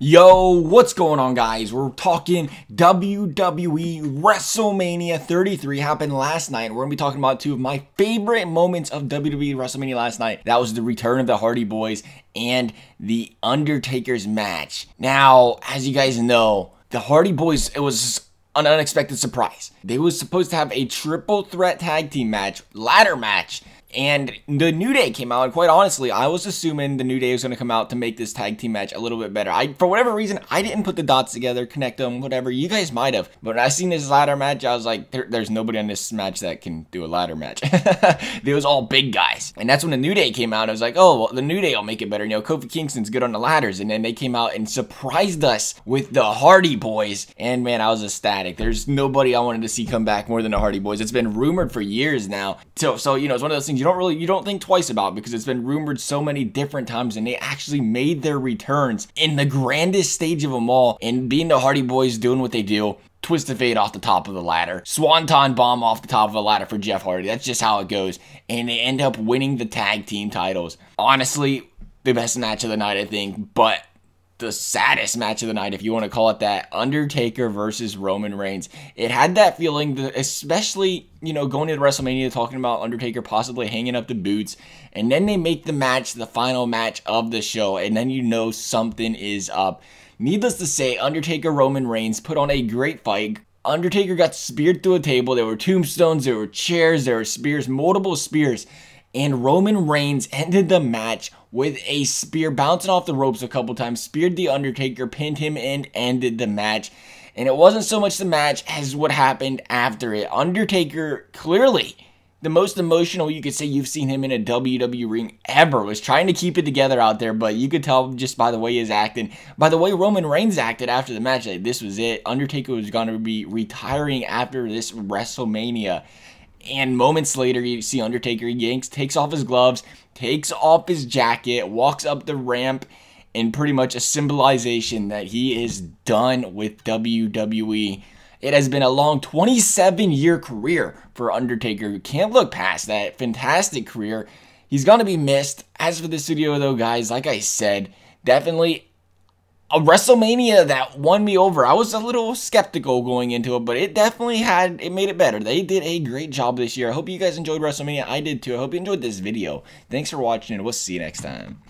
Yo, what's going on, guys? We're talking WWE WrestleMania 33 happened last night. We're gonna be talking about two of my favorite moments of WWE WrestleMania last night. That was the return of the Hardy Boys and the Undertaker's match. Now, as you guys know, the Hardy Boys, it was an unexpected surprise. They was supposed to have a triple threat tag team match, ladder match and the New Day came out, and quite honestly, I was assuming the New Day was going to come out to make this tag team match a little bit better. I, for whatever reason, I didn't put the dots together, connect them, whatever. You guys might have, but when I seen this ladder match, I was like, there, there's nobody on this match that can do a ladder match. they was all big guys, and that's when the New Day came out. I was like, oh, well, the New Day will make it better. You know, Kofi Kingston's good on the ladders, and then they came out and surprised us with the Hardy Boys, and man, I was ecstatic. There's nobody I wanted to see come back more than the Hardy Boys. It's been rumored for years now, so so you know, it's one of those things you don't really you don't think twice about because it's been rumored so many different times and they actually made their returns in the grandest stage of them all and being the Hardy Boys doing what they do twist of fate off the top of the ladder, swanton bomb off the top of the ladder for Jeff Hardy. That's just how it goes. And they end up winning the tag team titles. Honestly, the best match of the night, I think, but the saddest match of the night, if you want to call it that, Undertaker versus Roman Reigns. It had that feeling, that especially, you know, going into WrestleMania, talking about Undertaker possibly hanging up the boots, and then they make the match the final match of the show, and then you know something is up. Needless to say, Undertaker Roman Reigns put on a great fight. Undertaker got speared through a table. There were tombstones, there were chairs, there were spears, multiple spears and Roman Reigns ended the match with a spear bouncing off the ropes a couple times, speared The Undertaker, pinned him, and ended the match. And it wasn't so much the match as what happened after it. Undertaker, clearly the most emotional you could say you've seen him in a WWE ring ever, was trying to keep it together out there, but you could tell just by the way he's acting, by the way Roman Reigns acted after the match, like this was it. Undertaker was going to be retiring after this WrestleMania. And moments later, you see Undertaker he yanks, takes off his gloves, takes off his jacket, walks up the ramp, and pretty much a symbolization that he is done with WWE. It has been a long 27 year career for Undertaker. You can't look past that fantastic career. He's going to be missed. As for this video, though, guys, like I said, definitely a WrestleMania that won me over. I was a little skeptical going into it, but it definitely had it made it better. They did a great job this year. I hope you guys enjoyed WrestleMania. I did too. I hope you enjoyed this video. Thanks for watching, and we'll see you next time.